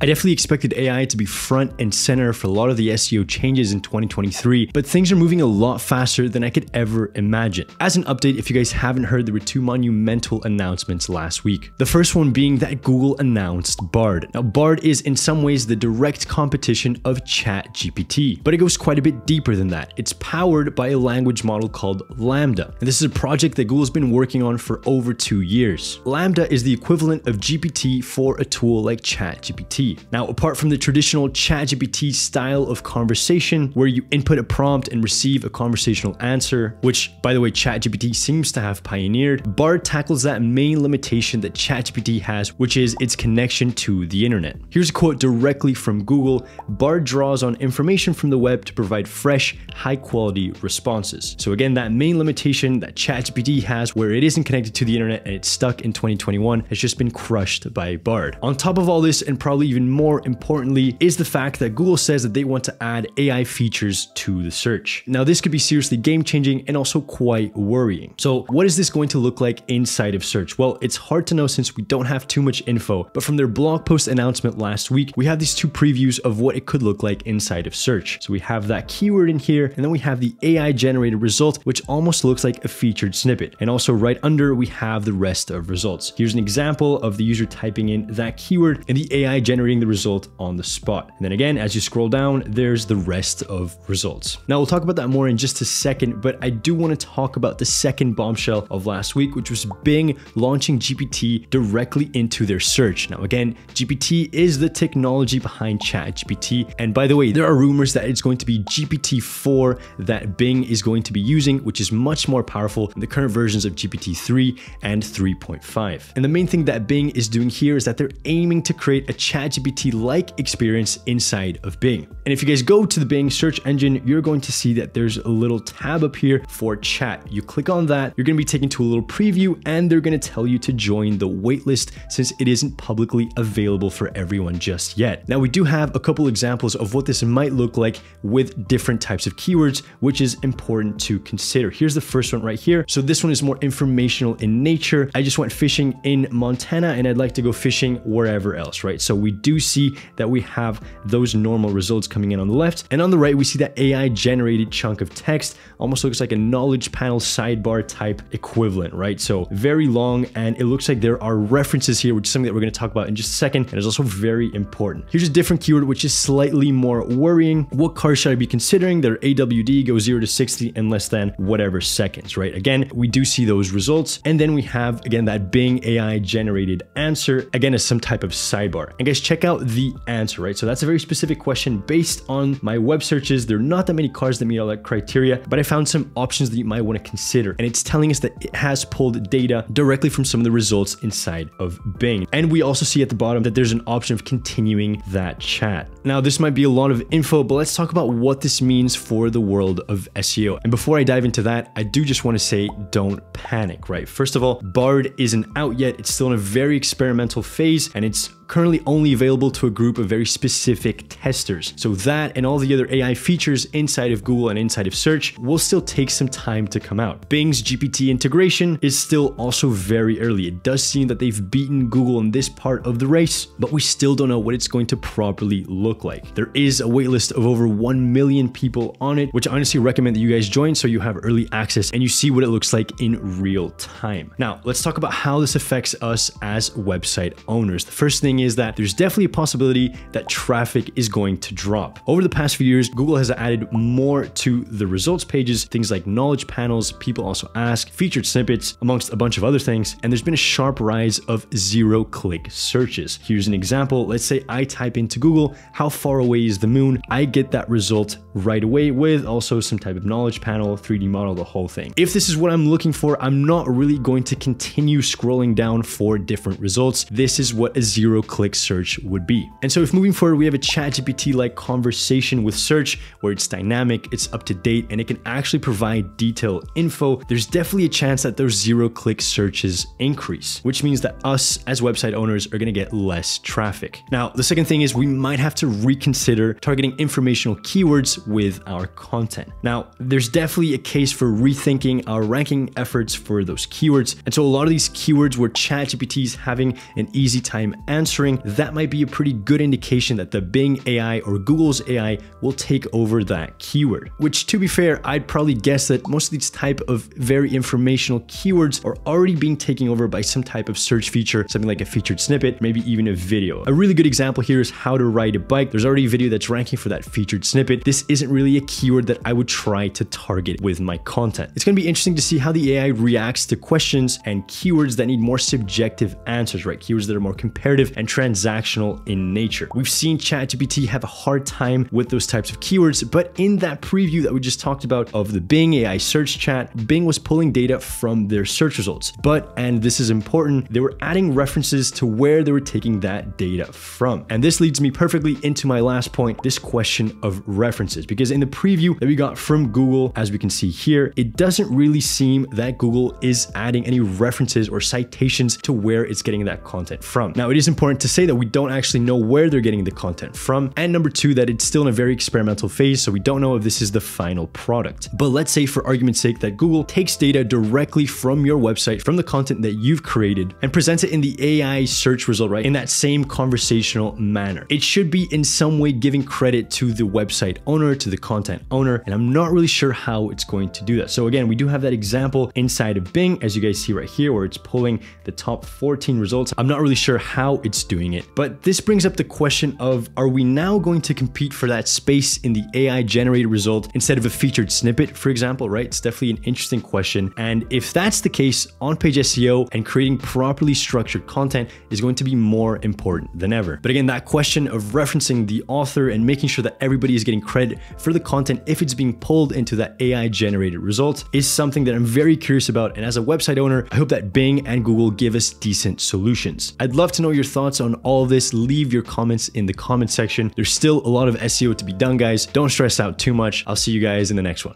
I definitely expected AI to be front and center for a lot of the SEO changes in 2023, but things are moving a lot faster than I could ever imagine. As an update, if you guys haven't heard, there were two monumental announcements last week. The first one being that Google announced Bard. Now, Bard is in some ways the direct competition of ChatGPT, but it goes quite a bit deeper than that. It's powered by a language model called LaMDA, and this is a project that Google's been working on for over two years. LaMDA is the equivalent of GPT for a tool like ChatGPT. Now, apart from the traditional ChatGPT style of conversation, where you input a prompt and receive a conversational answer, which, by the way, ChatGPT seems to have pioneered, Bard tackles that main limitation that ChatGPT has, which is its connection to the internet. Here's a quote directly from Google Bard draws on information from the web to provide fresh, high quality responses. So, again, that main limitation that ChatGPT has, where it isn't connected to the internet and it's stuck in 2021, has just been crushed by Bard. On top of all this, and probably even more importantly, is the fact that Google says that they want to add AI features to the search. Now, this could be seriously game changing and also quite worrying. So, what is this going to look like inside of search? Well, it's hard to know since we don't have too much info, but from their blog post announcement last week, we have these two previews of what it could look like inside of search. So, we have that keyword in here, and then we have the AI generated result, which almost looks like a featured snippet. And also, right under, we have the rest of results. Here's an example of the user typing in that keyword and the AI the result on the spot. And then again, as you scroll down, there's the rest of results. Now, we'll talk about that more in just a second, but I do want to talk about the second bombshell of last week, which was Bing launching GPT directly into their search. Now, again, GPT is the technology behind ChatGPT. And by the way, there are rumors that it's going to be GPT-4 that Bing is going to be using, which is much more powerful than the current versions of GPT-3 and 3.5. And the main thing that Bing is doing here is that they're aiming to create a ChatGPT-like experience inside of Bing. And if you guys go to the Bing search engine, you're going to see that there's a little tab up here for chat. You click on that, you're going to be taken to a little preview and they're going to tell you to join the waitlist since it isn't publicly available for everyone just yet. Now we do have a couple examples of what this might look like with different types of keywords, which is important to consider. Here's the first one right here. So this one is more informational in nature. I just went fishing in Montana and I'd like to go fishing wherever else, right? So we do see that we have those normal results coming in on the left. And on the right, we see that AI generated chunk of text almost looks like a knowledge panel sidebar type equivalent, right? So very long and it looks like there are references here, which is something that we're going to talk about in just a second. And it's also very important. Here's a different keyword, which is slightly more worrying. What cars should I be considering? Their AWD goes 0 to 60 in less than whatever seconds, right? Again, we do see those results. And then we have, again, that Bing AI generated answer, again, as some type of sidebar. And guys, check out the answer, right? So that's a very specific question based on my web searches. There are not that many cars that meet all that criteria, but I found some options that you might want to consider. And it's telling us that it has pulled data directly from some of the results inside of Bing. And we also see at the bottom that there's an option of continuing that chat. Now, this might be a lot of info, but let's talk about what this means for the world of SEO. And before I dive into that, I do just want to say don't panic, right? First of all, Bard isn't out yet. It's still in a very experimental phase and it's currently only available to a group of very specific testers. So that and all the other AI features inside of Google and inside of search will still take some time to come out. Bing's GPT integration is still also very early. It does seem that they've beaten Google in this part of the race, but we still don't know what it's going to properly look like. There is a waitlist of over 1 million people on it, which I honestly recommend that you guys join so you have early access and you see what it looks like in real time. Now, let's talk about how this affects us as website owners. The first thing is that there's definitely a possibility that traffic is going to drop. Over the past few years, Google has added more to the results pages, things like knowledge panels, people also ask, featured snippets, amongst a bunch of other things, and there's been a sharp rise of zero click searches. Here's an example. Let's say I type into Google, how far away is the moon? I get that result right away with also some type of knowledge panel, 3D model, the whole thing. If this is what I'm looking for, I'm not really going to continue scrolling down for different results. This is what a zero click search would be. And so if moving forward, we have a ChatGPT like conversation with search where it's dynamic, it's up to date, and it can actually provide detailed info, there's definitely a chance that those zero click searches increase, which means that us as website owners are gonna get less traffic. Now, the second thing is we might have to reconsider targeting informational keywords with our content. Now, there's definitely a case for rethinking our ranking efforts for those keywords. And so a lot of these keywords where ChatGPT is having an easy time answering filtering, that might be a pretty good indication that the Bing AI or Google's AI will take over that keyword. Which to be fair, I'd probably guess that most of these type of very informational keywords are already being taken over by some type of search feature, something like a featured snippet, maybe even a video. A really good example here is how to ride a bike. There's already a video that's ranking for that featured snippet. This isn't really a keyword that I would try to target with my content. It's going to be interesting to see how the AI reacts to questions and keywords that need more subjective answers, right? Keywords that are more comparative and transactional in nature. We've seen ChatGPT have a hard time with those types of keywords, but in that preview that we just talked about of the Bing AI search chat, Bing was pulling data from their search results. But, and this is important, they were adding references to where they were taking that data from. And this leads me perfectly into my last point, this question of references, because in the preview that we got from Google, as we can see here, it doesn't really seem that Google is adding any references or citations to where it's getting that content from. Now, it is important to say that we don't actually know where they're getting the content from. And number two, that it's still in a very experimental phase, so we don't know if this is the final product. But let's say for argument's sake that Google takes data directly from your website, from the content that you've created, and presents it in the AI search result, right? In that same conversational manner. It should be in some way giving credit to the website owner, to the content owner, and I'm not really sure how it's going to do that. So again, we do have that example inside of Bing, as you guys see right here, where it's pulling the top 14 results. I'm not really sure how it's doing it, but this brings up the question of, are we now going to compete for that space in the AI generated result instead of a featured snippet, for example, right? It's definitely an interesting question. And if that's the case, on-page SEO and creating properly structured content is going to be more important than ever. But again, that question of referencing the author and making sure that everybody is getting credit for the content if it's being pulled into that AI generated result is something that I'm very curious about. And as a website owner, I hope that Bing and Google give us decent solutions. I'd love to know your thoughts on all of this. Leave your comments in the comment section. There's still a lot of SEO to be done, guys. Don't stress out too much. I'll see you guys in the next one.